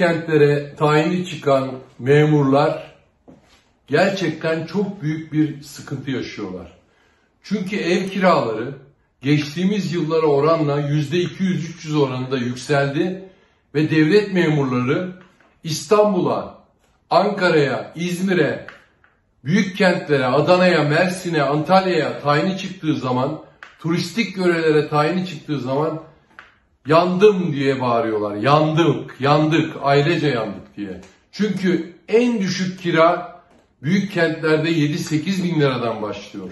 kentlere tayini çıkan memurlar gerçekten çok büyük bir sıkıntı yaşıyorlar. Çünkü ev kiraları geçtiğimiz yıllara oranla %200-300 oranında yükseldi ve devlet memurları İstanbul'a, Ankara'ya, İzmir'e, büyük kentlere, Adana'ya, Mersin'e, Antalya'ya tayini çıktığı zaman, turistik yörelere tayini çıktığı zaman yandım diye bağırıyorlar. Yandık, yandık, ailece yandık diye. Çünkü en düşük kira büyük kentlerde 7-8 bin liradan başlıyor.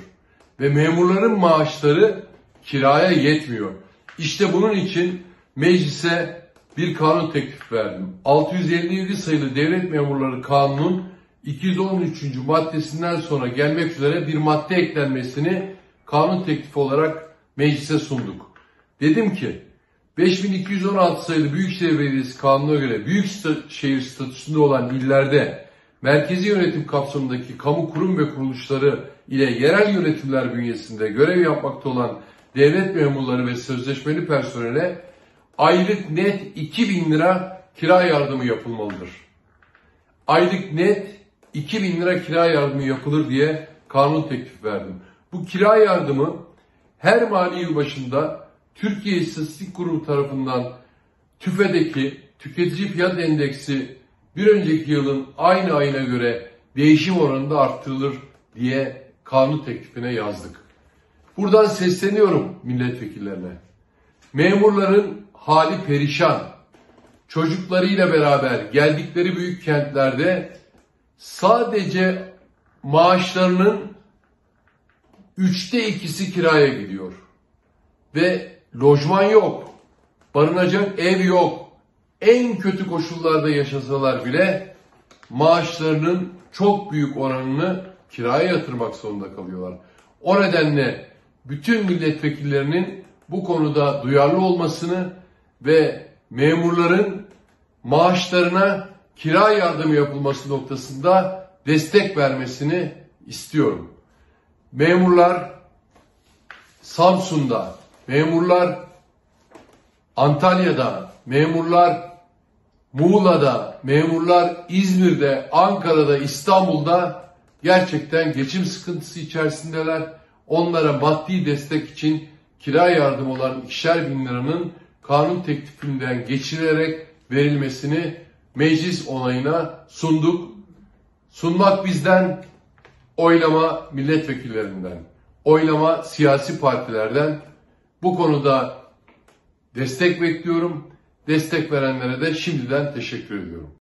Ve memurların maaşları kiraya yetmiyor. İşte bunun için meclise bir kanun teklif verdim. 657 sayılı devlet memurları kanunun 213. maddesinden sonra gelmek üzere bir madde eklenmesini kanun teklifi olarak meclise sunduk. Dedim ki 5216 sayılı Büyükşehir Belediyesi kanununa göre büyük şehir statüsünde olan illerde merkezi yönetim kapsamındaki kamu kurum ve kuruluşları ile yerel yönetimler bünyesinde görev yapmakta olan devlet memurları ve sözleşmeli personele aylık net 2000 lira kira yardımı yapılmalıdır. Aylık net 2000 lira kira yardımı yapılır diye kanun teklif verdim. Bu kira yardımı her mali yıl başında Türkiye İstatistik Kurumu tarafından TÜFE'deki tüketici fiyat endeksi bir önceki yılın aynı ayına göre değişim oranında arttırılır diye kanun teklifine yazdık. Buradan sesleniyorum milletvekillerine. Memurların hali perişan. Çocuklarıyla beraber geldikleri büyük kentlerde sadece maaşlarının üçte ikisi kiraya gidiyor. Ve lojman yok, barınacak ev yok. En kötü koşullarda yaşasalar bile maaşlarının çok büyük oranını kiraya yatırmak zorunda kalıyorlar. O nedenle bütün milletvekillerinin bu konuda duyarlı olmasını ve memurların maaşlarına kira yardımı yapılması noktasında destek vermesini istiyorum. Memurlar Samsun'da, memurlar Antalya'da, memurlar Muğla'da, memurlar İzmir'de, Ankara'da, İstanbul'da gerçekten geçim sıkıntısı içerisindeler. Onlara maddi destek için kira yardım olan ikişer bin liranın kanun teklifinden geçirerek verilmesini meclis onayına sunduk. Sunmak bizden, oylama milletvekillerinden, oylama siyasi partilerden bu konuda destek bekliyorum. Destek verenlere de şimdiden teşekkür ediyorum.